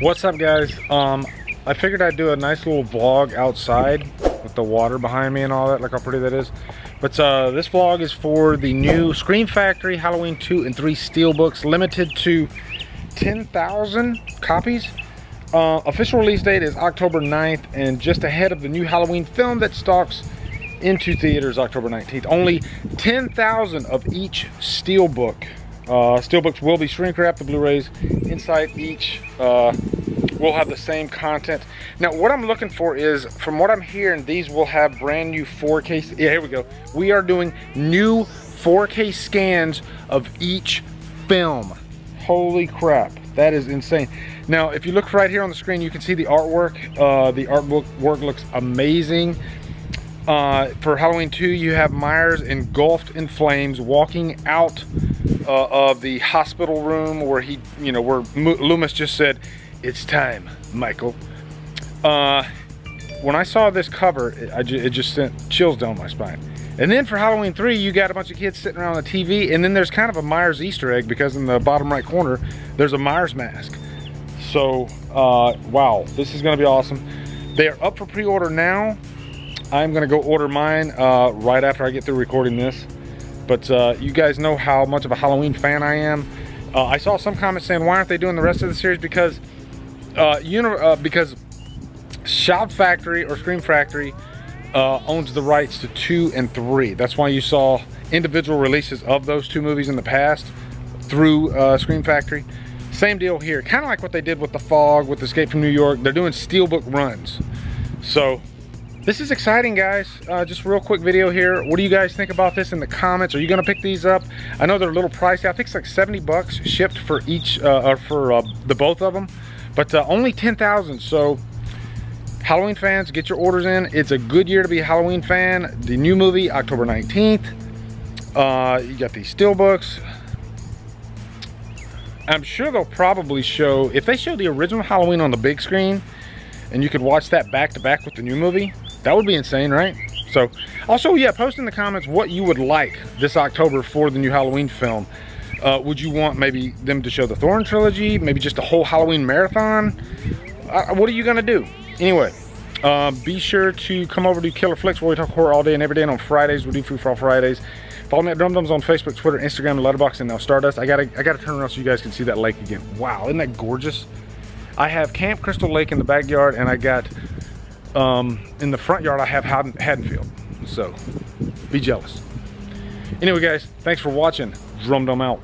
What's up guys? Um, I figured I'd do a nice little vlog outside with the water behind me and all that, look how pretty that is. But uh, this vlog is for the new Scream Factory Halloween 2 and 3 Steelbooks, limited to 10,000 copies. Uh, official release date is October 9th and just ahead of the new Halloween film that stalks into theaters October 19th. Only 10,000 of each Steelbook. Uh, Steelbooks will be shrink wrapped, the Blu-rays inside each uh, will have the same content. Now, what I'm looking for is, from what I'm hearing, these will have brand new 4K, yeah, here we go. We are doing new 4K scans of each film. Holy crap, that is insane. Now, if you look right here on the screen, you can see the artwork. Uh, the artwork work looks amazing. Uh, for Halloween 2, you have Myers engulfed in flames walking out uh, of the hospital room where he, you know, where Loomis just said, it's time, Michael. Uh, when I saw this cover, it, ju it just sent chills down my spine. And then for Halloween 3, you got a bunch of kids sitting around the TV, and then there's kind of a Myers Easter egg because in the bottom right corner, there's a Myers mask. So, uh, wow, this is gonna be awesome. They are up for pre-order now. I'm gonna go order mine uh, right after I get through recording this. But uh, you guys know how much of a Halloween fan I am. Uh, I saw some comments saying, why aren't they doing the rest of the series? Because, uh, uh, because Shout Factory or Scream Factory uh, owns the rights to two and three. That's why you saw individual releases of those two movies in the past through uh, Scream Factory. Same deal here, kind of like what they did with The Fog, with Escape from New York. They're doing steelbook runs. So this is exciting guys. Uh, just real quick video here. What do you guys think about this in the comments? Are you gonna pick these up? I know they're a little pricey. I think it's like 70 bucks shipped for each uh, or for uh, the both of them but uh, only 10,000 so halloween fans get your orders in. It's a good year to be a halloween fan. The new movie october 19th uh, you got these steel books. I'm sure they'll probably show if they show the original halloween on the big screen and you could watch that back to back with the new movie that would be insane, right? So, also, yeah, post in the comments what you would like this October for the new Halloween film. Uh, would you want maybe them to show the Thorn trilogy? Maybe just a whole Halloween marathon? Uh, what are you gonna do? Anyway, uh, be sure to come over to Killer Flicks where we talk horror all day and every day. And on Fridays, we do Free For All Fridays. Follow me at Drum Dums on Facebook, Twitter, Instagram, and Letterboxd, and now Stardust. I gotta, I gotta turn around so you guys can see that lake again. Wow, isn't that gorgeous? I have Camp Crystal Lake in the backyard, and I got um, in the front yard, I have Haddonfield. So be jealous. Anyway, guys, thanks for watching. Drum Dum out.